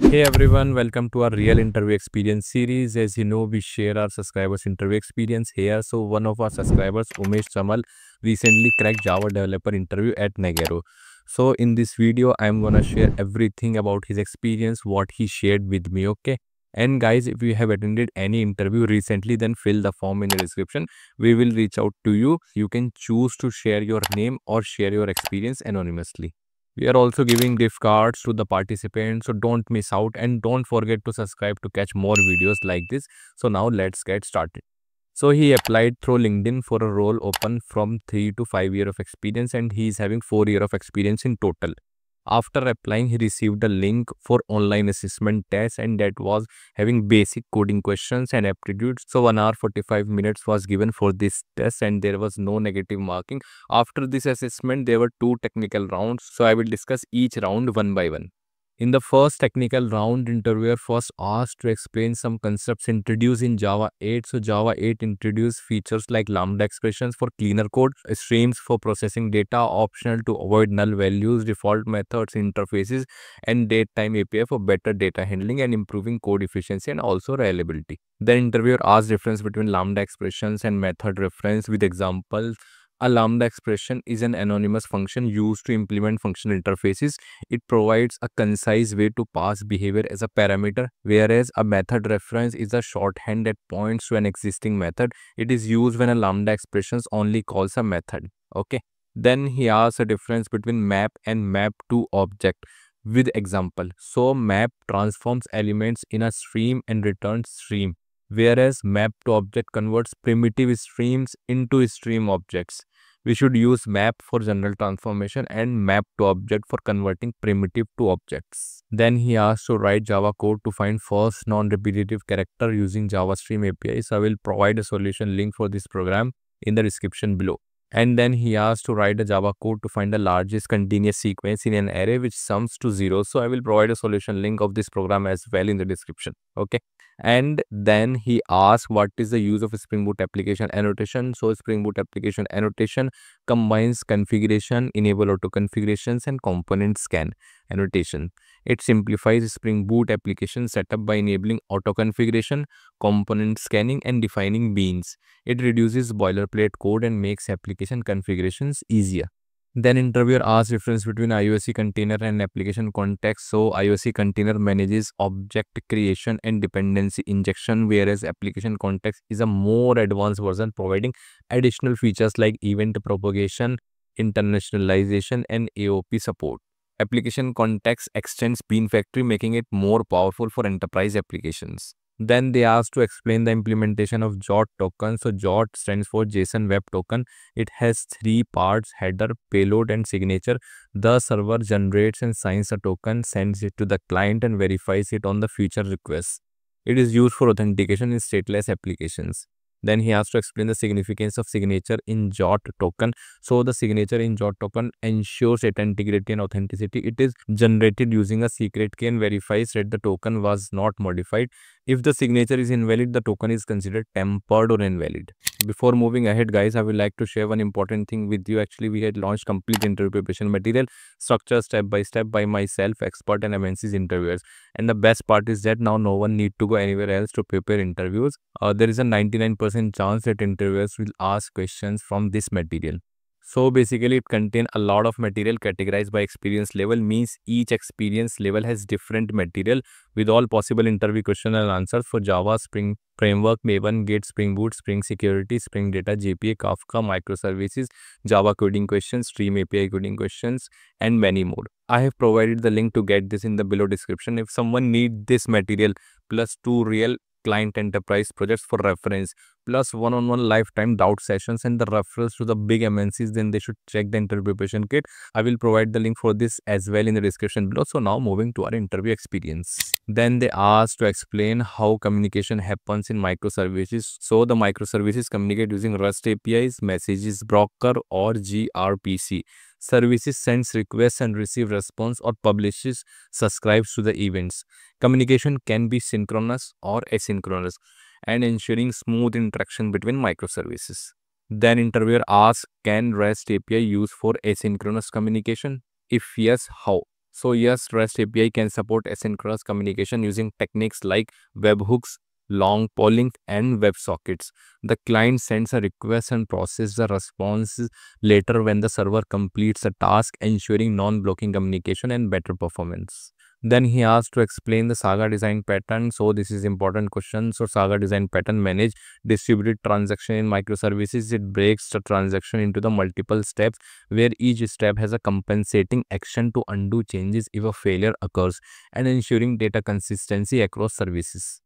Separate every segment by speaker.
Speaker 1: Hey everyone, welcome to our real interview experience series. As you know, we share our subscribers' interview experience here. So, one of our subscribers, Umesh Chamal, recently cracked Java developer interview at Nagarro. So, in this video, I'm gonna share everything about his experience, what he shared with me. Okay. And guys, if you have attended any interview recently, then fill the form in the description. We will reach out to you. You can choose to share your name or share your experience anonymously. We are also giving gift cards to the participants, so don't miss out and don't forget to subscribe to catch more videos like this. So now let's get started. So he applied through LinkedIn for a role open from 3 to 5 year of experience and he is having 4 year of experience in total. After applying, he received a link for online assessment test and that was having basic coding questions and aptitude. So 1 hour 45 minutes was given for this test and there was no negative marking. After this assessment, there were two technical rounds. So I will discuss each round one by one. In the first technical round, interviewer first asked to explain some concepts introduced in Java 8. So Java 8 introduced features like lambda expressions for cleaner code, streams for processing data, optional to avoid null values, default methods, interfaces, and datetime API for better data handling and improving code efficiency and also reliability. The interviewer asked difference between lambda expressions and method reference with examples a lambda expression is an anonymous function used to implement functional interfaces. It provides a concise way to pass behavior as a parameter, whereas a method reference is a shorthand that points to an existing method. It is used when a lambda expression only calls a method. Okay. Then he asks a difference between map and map to object with example. So map transforms elements in a stream and returns stream whereas map to object converts primitive streams into stream objects. We should use map for general transformation and map to object for converting primitive to objects. Then he asked to write Java code to find first non-repetitive character using JavaStream API. So I will provide a solution link for this program in the description below and then he asked to write a java code to find the largest continuous sequence in an array which sums to zero so i will provide a solution link of this program as well in the description okay. And then he asked what is the use of spring boot application annotation. So spring boot application annotation combines configuration enable auto configurations and component scan annotation. It simplifies spring boot application setup by enabling auto configuration component scanning and defining beans. It reduces boilerplate code and makes application configurations easier then interviewer asks difference between IOC container and application context. So IOC container manages object creation and dependency injection, whereas application context is a more advanced version providing additional features like event propagation, internationalization, and AOP support. Application context extends Bean Factory, making it more powerful for enterprise applications. Then they asked to explain the implementation of JWT token. So JWT stands for JSON Web Token. It has three parts, header, payload and signature. The server generates and signs a token, sends it to the client and verifies it on the future request. It is used for authentication in stateless applications. Then he has to explain the significance of signature in JWT token. So the signature in JWT token ensures data integrity and authenticity. It is generated using a secret key and verifies that the token was not modified. If the signature is invalid, the token is considered tampered or invalid. Before moving ahead, guys, I would like to share one important thing with you. Actually, we had launched complete interview preparation material, structure step by step by myself, expert and MNC's interviewers. And the best part is that now no one need to go anywhere else to prepare interviews. Uh, there is a 99% chance that interviewers will ask questions from this material. So basically it contains a lot of material categorized by experience level means each experience level has different material with all possible interview question and answers for Java, Spring Framework, Maven, Git, Spring Boot, Spring Security, Spring Data, JPA, Kafka, microservices, Java coding questions, Stream API coding questions and many more. I have provided the link to get this in the below description. If someone need this material plus two real client enterprise projects for reference plus one-on-one -on -one lifetime doubt sessions and the referrals to the big MNCs then they should check the interview preparation kit. I will provide the link for this as well in the description below. So now moving to our interview experience. Then they asked to explain how communication happens in microservices. So the microservices communicate using REST APIs, messages broker or gRPC services sends requests and receive response or publishes subscribes to the events. Communication can be synchronous or asynchronous and ensuring smooth interaction between microservices. Then interviewer asks, can REST API use for asynchronous communication? If yes, how? So yes, REST API can support asynchronous communication using techniques like webhooks, long polling and WebSockets. The client sends a request and processes the response later when the server completes a task, ensuring non-blocking communication and better performance. Then he asked to explain the Saga design pattern. So this is important question. So Saga design pattern manage distributed transaction in microservices. It breaks the transaction into the multiple steps where each step has a compensating action to undo changes if a failure occurs and ensuring data consistency across services.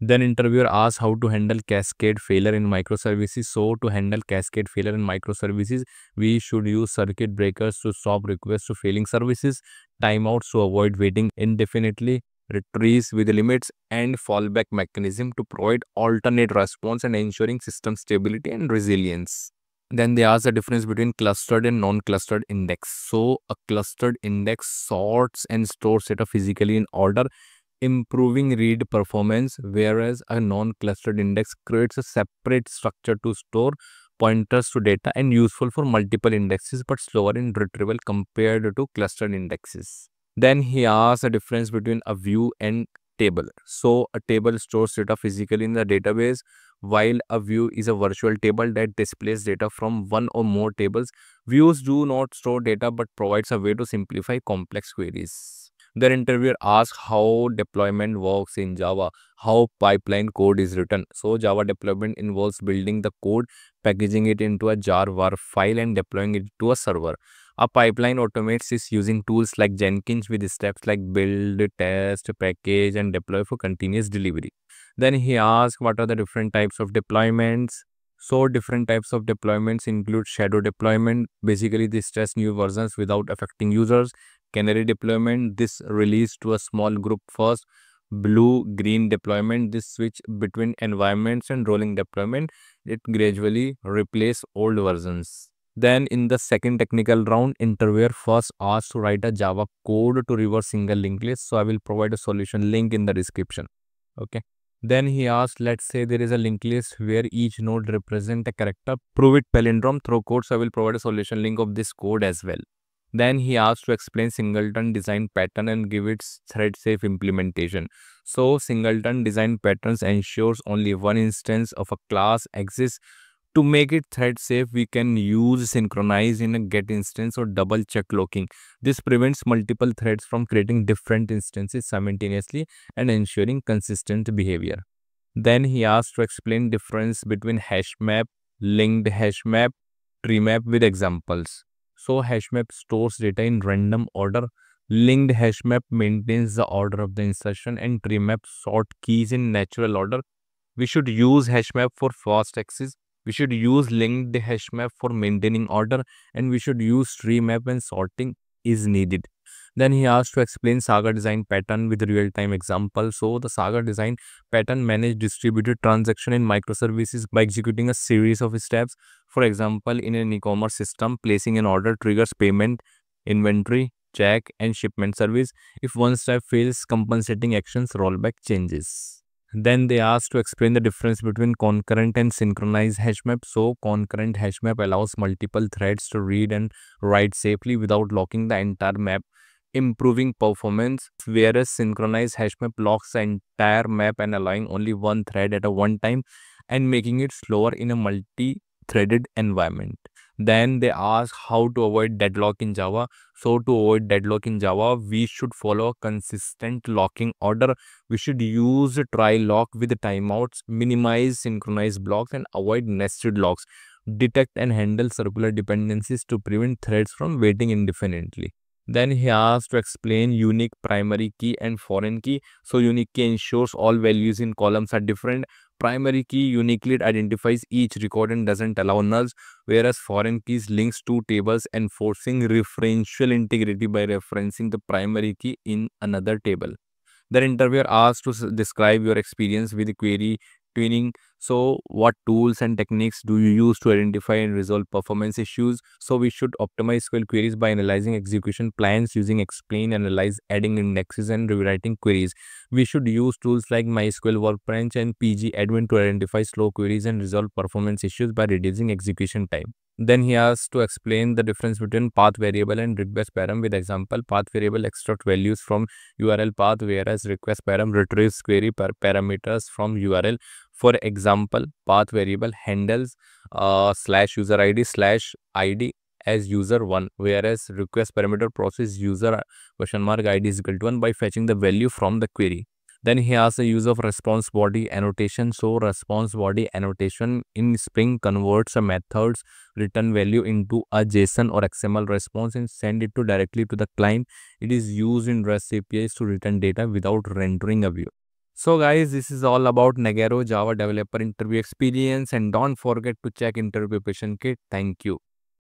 Speaker 1: Then interviewer asks how to handle cascade failure in microservices. So to handle cascade failure in microservices, we should use circuit breakers to stop requests to failing services, timeouts to avoid waiting indefinitely, retreats with limits, and fallback mechanism to provide alternate response and ensuring system stability and resilience. Then they ask the difference between clustered and non-clustered index. So a clustered index sorts and stores data physically in order improving read performance, whereas a non-clustered index creates a separate structure to store pointers to data and useful for multiple indexes but slower in retrieval compared to clustered indexes. Then he asks a difference between a view and table. So a table stores data physically in the database while a view is a virtual table that displays data from one or more tables. Views do not store data but provides a way to simplify complex queries. Their interviewer asks how deployment works in Java, how pipeline code is written. So Java deployment involves building the code, packaging it into a jar var file and deploying it to a server. A pipeline automates this using tools like Jenkins with steps like build, test, package and deploy for continuous delivery. Then he asks what are the different types of deployments. So different types of deployments include shadow deployment. Basically this tests new versions without affecting users canary deployment this release to a small group first blue green deployment this switch between environments and rolling deployment it gradually replace old versions. Then in the second technical round interviewer first asked to write a java code to reverse single linked list so i will provide a solution link in the description okay? Then he asked let's say there is a linked list where each node represent a character prove it palindrome through code so i will provide a solution link of this code as well then he asked to explain singleton design pattern and give its thread safe implementation. So singleton design patterns ensures only one instance of a class exists. To make it thread safe, we can use synchronize in a get instance or double check locking. This prevents multiple threads from creating different instances simultaneously and ensuring consistent behavior. Then he asked to explain difference between hash map, linked hash map, tree map with examples. So hashmap stores data in random order. Linked hashmap maintains the order of the insertion and tree map sort keys in natural order. We should use hashmap for fast access. We should use linked hashmap for maintaining order and we should use tree map when sorting is needed. Then he asked to explain Saga design pattern with real-time example. So the Saga design pattern manage distributed transaction in microservices by executing a series of steps. For example, in an e-commerce system, placing an order triggers payment, inventory, check, and shipment service. If one step fails, compensating actions rollback changes. Then they asked to explain the difference between concurrent and synchronized hashmap. So concurrent hashmap allows multiple threads to read and write safely without locking the entire map improving performance, whereas synchronized hashmap locks the entire map and allowing only one thread at a one time and making it slower in a multi-threaded environment. Then they ask how to avoid deadlock in Java. So to avoid deadlock in Java, we should follow a consistent locking order. We should use try lock with timeouts, minimize synchronized blocks and avoid nested locks. Detect and handle circular dependencies to prevent threads from waiting indefinitely. Then he has to explain unique primary key and foreign key. So unique key ensures all values in columns are different. Primary key uniquely identifies each record and doesn't allow nulls, whereas foreign keys links two tables enforcing referential integrity by referencing the primary key in another table. The interviewer asked to describe your experience with query tuning so what tools and techniques do you use to identify and resolve performance issues? So we should optimize sql queries by analyzing execution plans using explain analyze adding indexes and rewriting queries. We should use tools like mysql workbench and pg admin to identify slow queries and resolve performance issues by reducing execution time. Then he has to explain the difference between path variable and request param with example path variable extract values from url path whereas request param retrieves query per parameters from url for example path variable handles uh, slash user id slash id as user 1 whereas request parameter process user question mark id is equal to 1 by fetching the value from the query then he has a use of response body annotation. So response body annotation in Spring converts a method's return value into a JSON or XML response and send it to directly to the client. It is used in REST APIs to return data without rendering a view. So guys, this is all about Nagarro Java developer interview experience and don't forget to check interview preparation kit. Thank you.